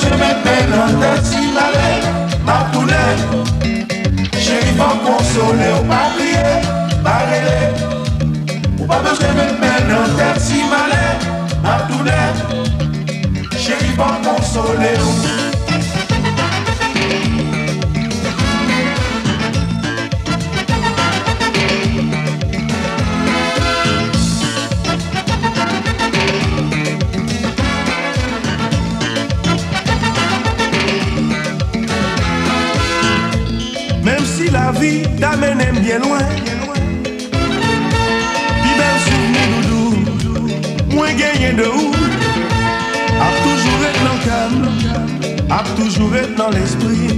je mettais dans tête si ma poulet. Chérie, pas consoler, ou pas prier, pas. Ou pas besoin de mettre dans tête si ma poulet. Chérie, pas consoler, ou la vie t'amène bien loin, Pi bel souvenir doudou, moins gagné de où, a toujours être dans le calme, a toujours être dans l'esprit.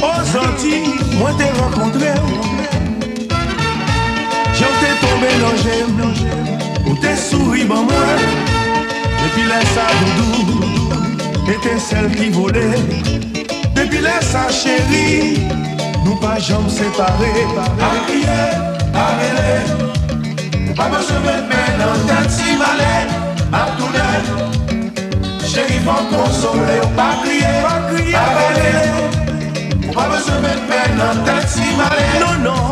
Aux Antilles, moi t'ai rencontré, j'en t'ai tombé dans ou souri moi, depuis la sa doudou, était celle qui volait, depuis la sa chérie, nous pas jamais séparés, Arrière, arrière, pas besoin de mettre dans tête si malais, ma douleur. Chérie, faut consoler, pas crier, pas crier, pas râler. Pas besoin de mettre dans tête si malais, non, non,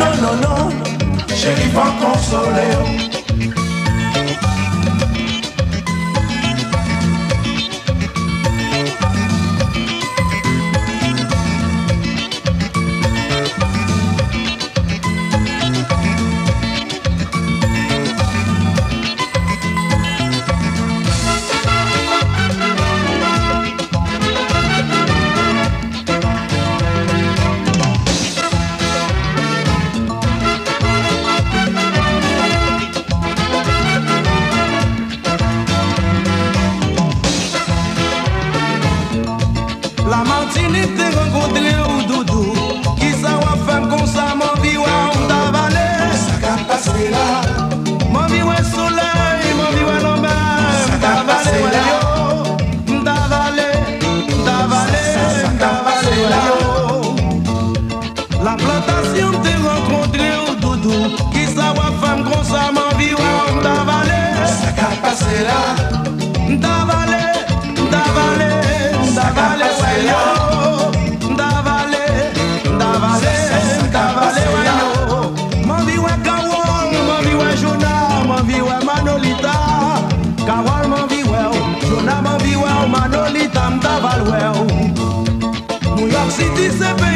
non, non, non. Chérie, faut consoler. La plantasyon te renkontre ou doudou. Ki sa wafam konsaman viwa ou mdavale Sa ka pase la Mdavale, mdavale, mdavale weyo Mdavale, mdavale, mdavale weyo Man viwe kawal, man viwe jona, man viwe manolita. Kawal man viwe, jona man viwe, manolita mdavale weyo Mou yok si ti sepe